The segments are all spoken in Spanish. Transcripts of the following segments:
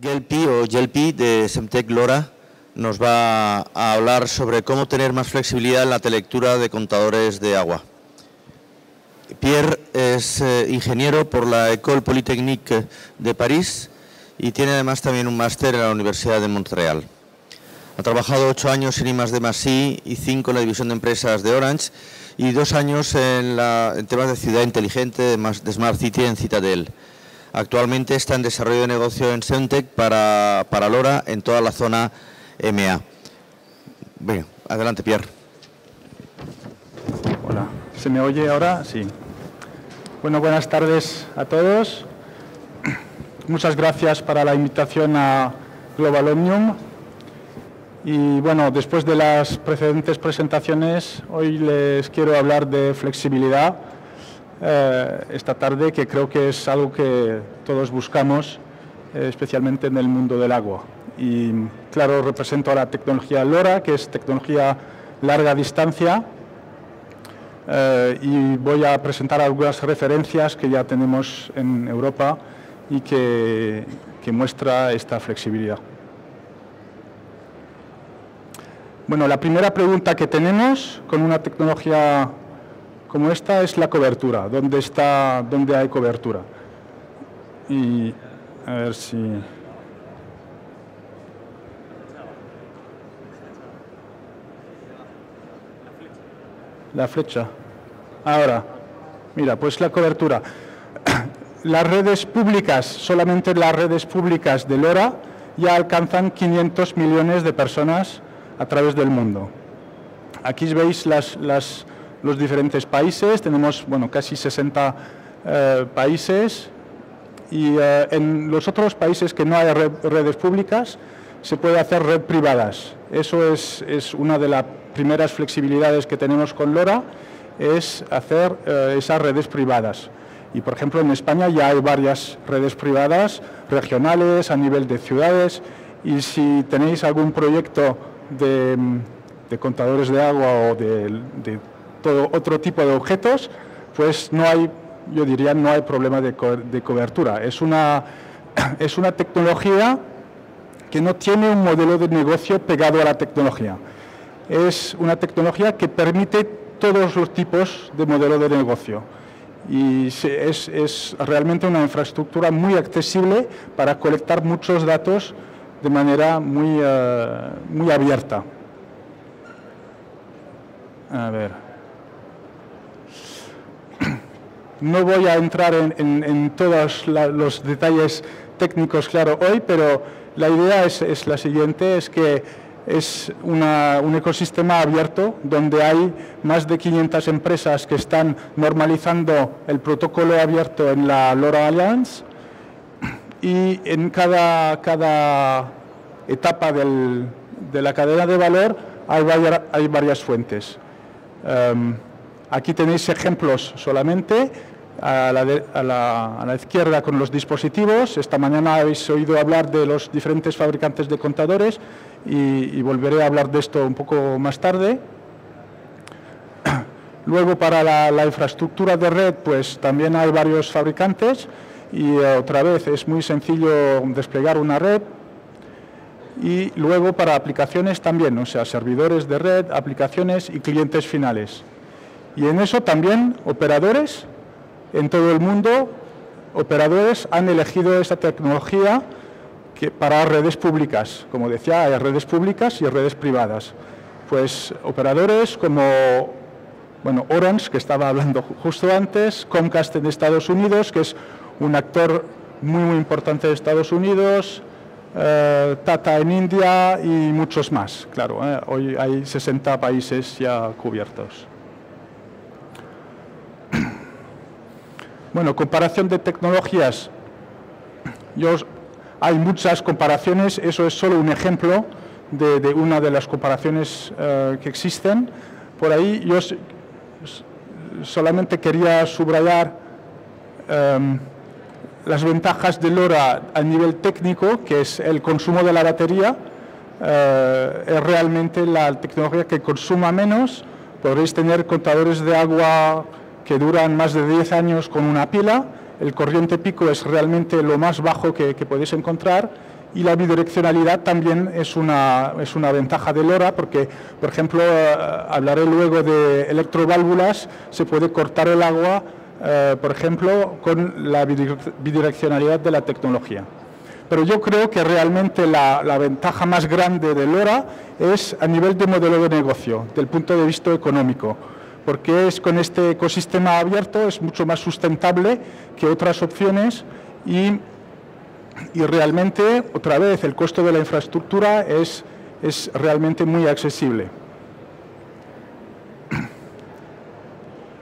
Gelpi o Gelpi de Semtec Lora nos va a hablar sobre cómo tener más flexibilidad en la telectura de contadores de agua. Pierre es eh, ingeniero por la École Polytechnique de París y tiene además también un máster en la Universidad de Montreal. Ha trabajado ocho años en I+D I y cinco en la división de empresas de Orange y dos años en, temas de ciudad inteligente de Smart City en Citadel. Actualmente está en desarrollo de negocio en Semtec para, para Lora en toda la zona MA. Venga, adelante Pierre. Hola, ¿se me oye ahora? Sí. Bueno, buenas tardes a todos. Muchas gracias para la invitación a Global Omnium. Y bueno, después de las precedentes presentaciones, hoy les quiero hablar de flexibilidad eh, esta tarde, que creo que es algo que todos buscamos, eh, especialmente en el mundo del agua. Y claro, represento a la tecnología LoRa, que es tecnología larga distancia, eh, y voy a presentar algunas referencias que ya tenemos en Europa y que, que muestra esta flexibilidad. Bueno, la primera pregunta que tenemos con una tecnología como esta es la cobertura, ¿dónde, está, dónde hay cobertura? Y a ver si... La flecha. Ahora, mira, pues la cobertura. Las redes públicas, solamente las redes públicas de LoRa, ya alcanzan 500 millones de personas a través del mundo. Aquí veis las, las los diferentes países, tenemos bueno, casi 60 eh, países y eh, en los otros países que no hay redes públicas se puede hacer red privadas. Eso es, es, una de las primeras flexibilidades que tenemos con LoRa, es hacer eh, esas redes privadas. Y por ejemplo en España ya hay varias redes privadas regionales a nivel de ciudades y si tenéis algún proyecto de, de contadores de agua o de, de todo otro tipo de objetos, pues no hay, yo diría, no hay problema de, cobertura. Es una, es una tecnología que no tiene un modelo de negocio pegado a la tecnología. Es una tecnología que permite todos los tipos de modelo de negocio y es, es, realmente una infraestructura muy accesible para colectar muchos datos de manera muy, eh, muy abierta. A ver. No voy a entrar en, todos los detalles técnicos, claro, hoy, pero la idea es, la siguiente, es que es un ecosistema abierto donde hay más de 500 empresas que están normalizando el protocolo abierto en la LoRa Alliance y en cada, etapa de la cadena de valor hay, varias fuentes. Em, aquí tenéis ejemplos solamente a la, izquierda con los dispositivos. Esta mañana habéis oído hablar de los diferentes fabricantes de contadores y, volveré a hablar de esto un poco más tarde. Luego para la, infraestructura de red, pues también hay varios fabricantes y eh, otra vez es muy sencillo desplegar una red. Y luego para aplicaciones también, o sea, servidores de red, aplicaciones y clientes finales. Y en eso también operadores en todo el mundo, operadores han elegido esta tecnología para redes públicas. Como decía, hay redes públicas y redes privadas. Pues operadores como bueno, Orange, que estaba hablando justo antes, Comcast en Estados Unidos, que es un actor muy, muy importante de Estados Unidos, eh, Tata en India y muchos más. Claro, eh, hoy hay 60 países ya cubiertos. Bueno, comparación de tecnologías. hay muchas comparaciones, eso es solo un ejemplo de, una de las comparaciones eh, que existen. Por ahí yo solamente quería subrayar em, las ventajas de LoRa a nivel técnico, que es el consumo de la batería. Eh, es realmente la tecnología que consuma menos. Podréis tener contadores de agua que duran más de 10 años con una pila. El corriente pico es realmente lo más bajo que, podéis encontrar y la bidireccionalidad también es una, es una ventaja de LoRa porque, por ejemplo, eh, hablaré luego de electroválvulas, se puede cortar el agua, eh, por ejemplo, con la bidireccionalidad de la tecnología. Pero yo creo que realmente la, la ventaja más grande de LoRa es a nivel de modelo de negocio, del punto de vista económico porque es con este ecosistema abierto es mucho más sustentable que otras opciones y y realmente, otra vez, el costo de la infraestructura es, es realmente muy accesible.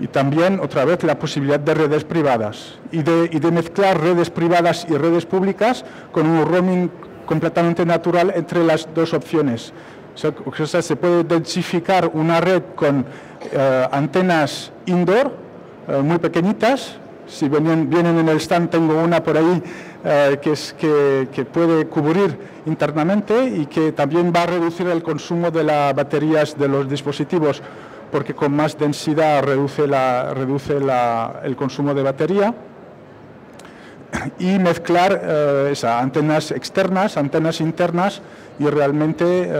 Y también, otra vez, la posibilidad de redes privadas y de, y de mezclar redes privadas y redes públicas con un roaming completamente natural entre las dos opciones. O sea, se puede densificar una red con eh, antenas indoor eh, muy pequeñitas. Si vienen, en el stand, tengo una por ahí eh, que, es, que, puede cubrir internamente y que también va a reducir el consumo de las baterías de los dispositivos porque con más densidad reduce, la, reduce el consumo de batería y mezclar eh, antenas externas, antenas internas y realmente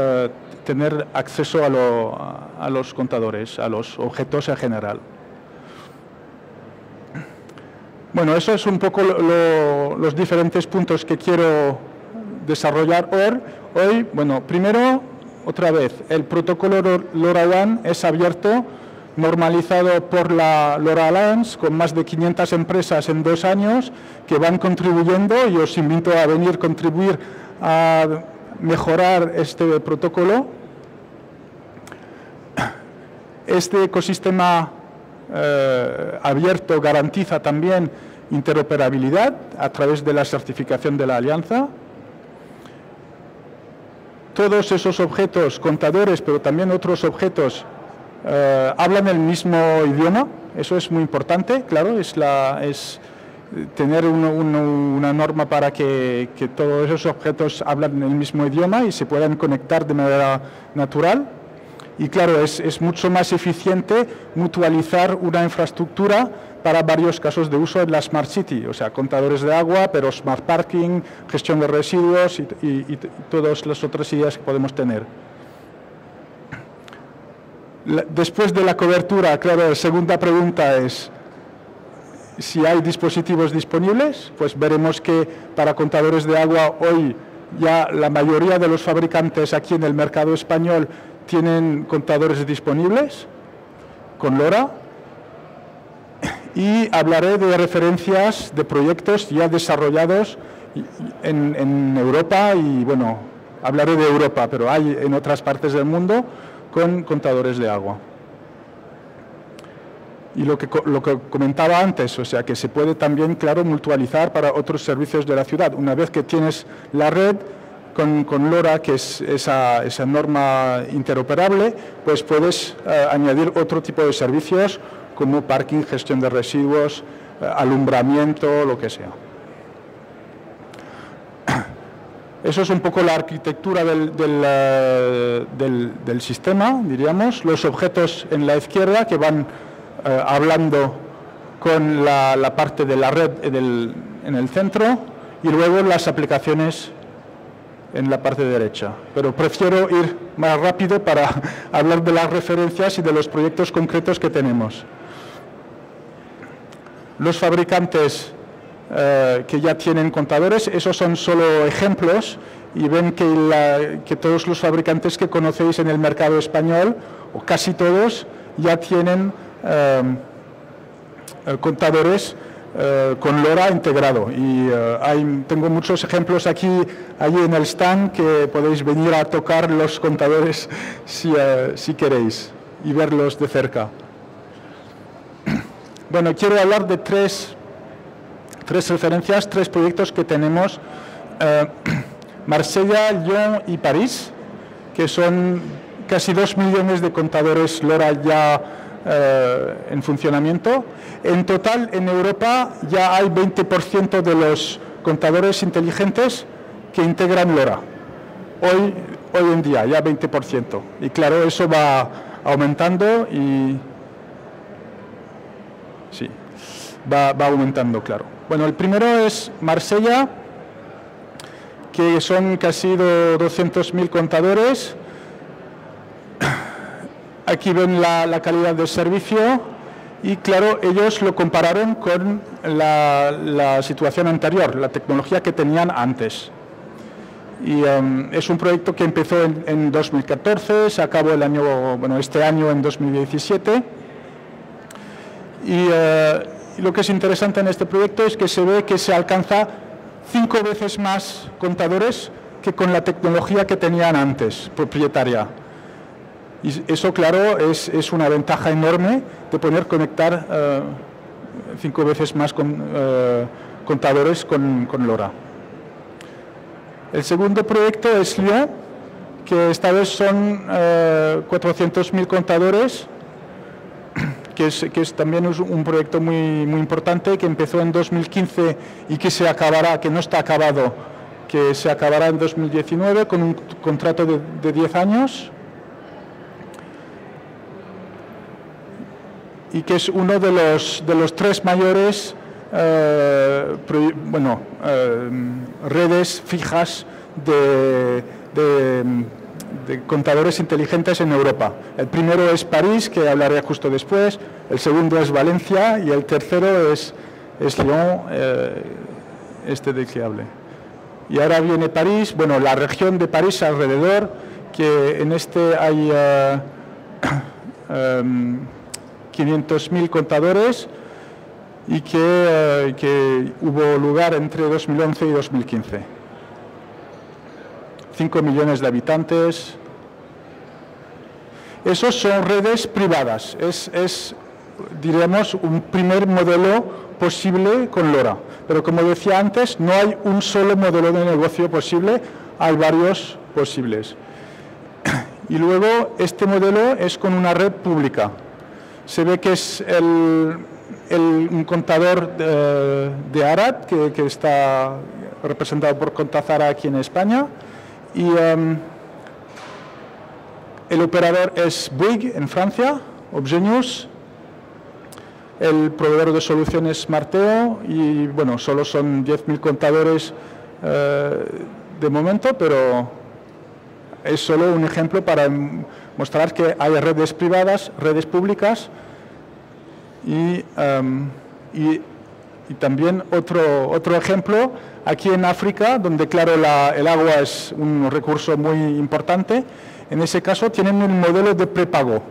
tener acceso a, a los contadores, a los objetos en general. Bueno, eso es un poco los diferentes puntos que quiero desarrollar hoy. Bueno, primero, otra vez, el protocolo LoRaWAN es abierto, normalizado por la LoRa con más de 500 empresas en dos años que van contribuyendo y os invito a venir a contribuir a mejorar este protocolo. Este ecosistema eh, abierto garantiza también interoperabilidad a través de la certificación de la alianza. Todos esos objetos, contadores, pero también otros objetos, eh, hablan el mismo idioma. Eso es muy importante, claro, es, la, es tener una norma para que, todos esos objetos hablan el mismo idioma y se puedan conectar de manera natural. Y claro, es, mucho más eficiente mutualizar una infraestructura para varios casos de uso en la Smart City, o sea, contadores de agua, pero Smart Parking, gestión de residuos y, todas las otras ideas que podemos tener. después de la cobertura, claro, la segunda pregunta es si hay dispositivos disponibles, pues veremos que para contadores de agua hoy ya la mayoría de los fabricantes aquí en el mercado español tienen contadores disponibles con LoRa y hablaré de referencias de proyectos ya desarrollados en, Europa y bueno, hablaré de Europa, pero hay en otras partes del mundo con contadores de agua. Y lo que, lo que comentaba antes, o sea, que se puede también, claro, mutualizar para otros servicios de la ciudad. Una vez que tienes la red, con, LoRa, que es esa, norma interoperable, pues puedes eh, añadir otro tipo de servicios como parking, gestión de residuos, eh, alumbramiento, lo que sea. Eso es un poco la arquitectura del, eh, sistema, diríamos. Los objetos en la izquierda que van hablando con la, parte de la red en el centro y luego las aplicaciones en la parte derecha, pero prefiero ir más rápido para hablar de las referencias y de los proyectos concretos que tenemos. Los fabricantes eh, que ya tienen contadores, esos son solo ejemplos y ven que, que todos los fabricantes que conocéis en el mercado español, o casi todos, ya tienen eh, eh, contadores eh, con LoRa integrado. Y eh, tengo muchos ejemplos aquí, allí en el stand, que podéis venir a tocar los contadores si, eh, si queréis y verlos de cerca. Bueno, quiero hablar de tres, tres referencias, tres proyectos que tenemos. Marsella, Lyon y París, que son casi dos millones de contadores LoRa ya eh, en funcionamiento. En total, en Europa ya hay 20% de los contadores inteligentes que integran LoRa. Hoy, hoy en día, ya 20%. Y claro, eso va aumentando y... Sí, va, va aumentando, claro. Bueno, el primero es Marsella, que son casi 200.000 contadores. Aquí ven la, calidad del servicio y claro, ellos lo compararon con la, situación anterior, la tecnología que tenían antes. Y um, es un proyecto que empezó en, en, 2014, se acabó el año, bueno, este año en 2017. Y, y lo que es interesante en este proyecto es que se ve que se alcanza cinco veces más contadores que con la tecnología que tenían antes, propietaria. Y eso, claro, es, es una ventaja enorme de poder conectar uh, cinco veces más uh, contadores con, LoRa. El segundo proyecto es Lyon, que esta vez son uh, 400.000 contadores, que es, que es, también un proyecto muy, muy importante, que empezó en 2015 y que se acabará, que no está acabado, que se acabará en 2019 con un contrato de, de 10 años y que es uno de los, de los tres mayores eh, bueno, eh, redes fijas de, de, contadores inteligentes en Europa. El primero es París, que hablaré justo después, el segundo es Valencia y el tercero es, es Lyon, eh, este de que hable. Y ahora viene París, bueno, la región de París alrededor, que en este hay... um, 500.000 contadores y que, eh, que, hubo lugar entre 2011 y 2015. 5 millones de habitantes. Esos son redes privadas. Es, es, diríamos, un primer modelo posible con LoRa. Pero como decía antes, no hay un solo modelo de negocio posible, hay varios posibles. Y luego este modelo es con una red pública se ve que es el, el, un contador de, Arad, que, que, está representado por Contazara aquí en España, y um, el operador es Bouygues en Francia, Obgenius, el proveedor de soluciones Marteo, y bueno, solo son 10.000 contadores eh, de momento, pero es solo un ejemplo para mostrar que hay redes privadas, redes públicas y, um, y, y, también otro, otro ejemplo aquí en África, donde claro la, el agua es un recurso muy importante, en ese caso tienen un modelo de prepago,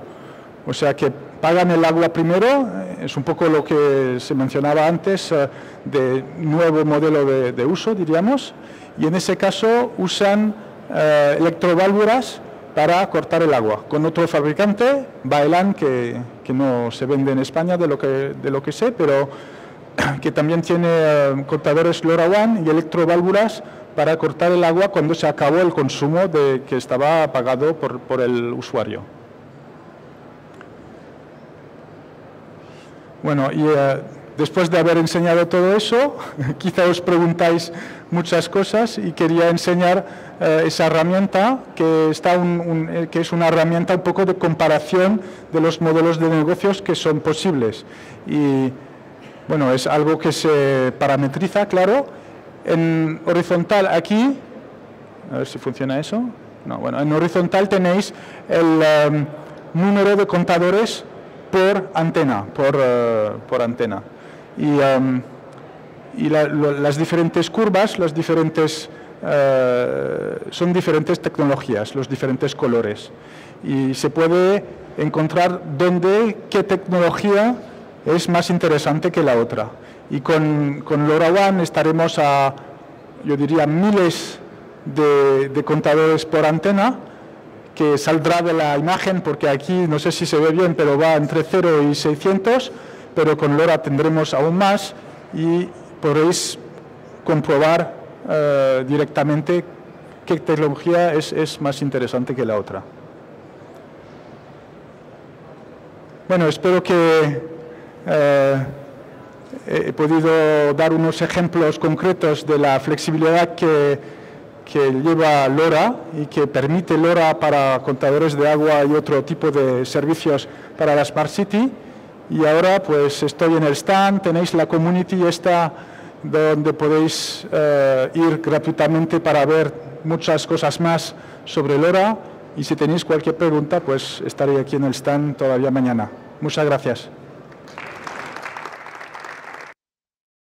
o sea que pagan el agua primero, eh, es un poco lo que se mencionaba antes uh, de nuevo modelo de, uso, diríamos, y en ese caso usan uh, electroválvulas para cortar el agua. Con otro fabricante, Baelan, que, que, no se vende en España de lo que, de lo que sé, pero que también tiene uh, cortadores LoRaWAN y electroválvulas para cortar el agua cuando se acabó el consumo de, que estaba pagado por, por el usuario. Bueno, y uh, después de haber enseñado todo eso, quizá os preguntáis muchas cosas y quería enseñar eh, esa herramienta que, está un, eh, que es una herramienta un poco de comparación de los modelos de negocios que son posibles. Y bueno, es algo que se parametriza, claro. En horizontal aquí, a ver si funciona eso. No, bueno, en horizontal tenéis el um, número de contadores por antena, por, por antena. Y um, y la, lo, las diferentes curvas, las diferentes, eh, son diferentes tecnologías, los diferentes colores. Y se puede encontrar dónde, qué tecnología es más interesante que la otra. Y con, con LoRaWAN estaremos a, yo diría, miles de, de contadores por antena, que saldrá de la imagen, porque aquí no sé si se ve bien, pero va entre 0 y 600, pero con LoRa tendremos aún más y podréis comprobar uh, directamente qué tecnología es, más interesante que la otra. Bueno, espero que uh, he podido dar unos ejemplos concretos de la flexibilidad que, que lleva LoRa y que permite LoRa para contadores de agua y otro tipo de servicios para la Smart City. Y ahora pues estoy en el stand, tenéis la community esta donde podéis eh, ir gratuitamente para ver muchas cosas más sobre LoRa y si tenéis cualquier pregunta, pues estaré aquí en el stand todavía mañana. Muchas gracias.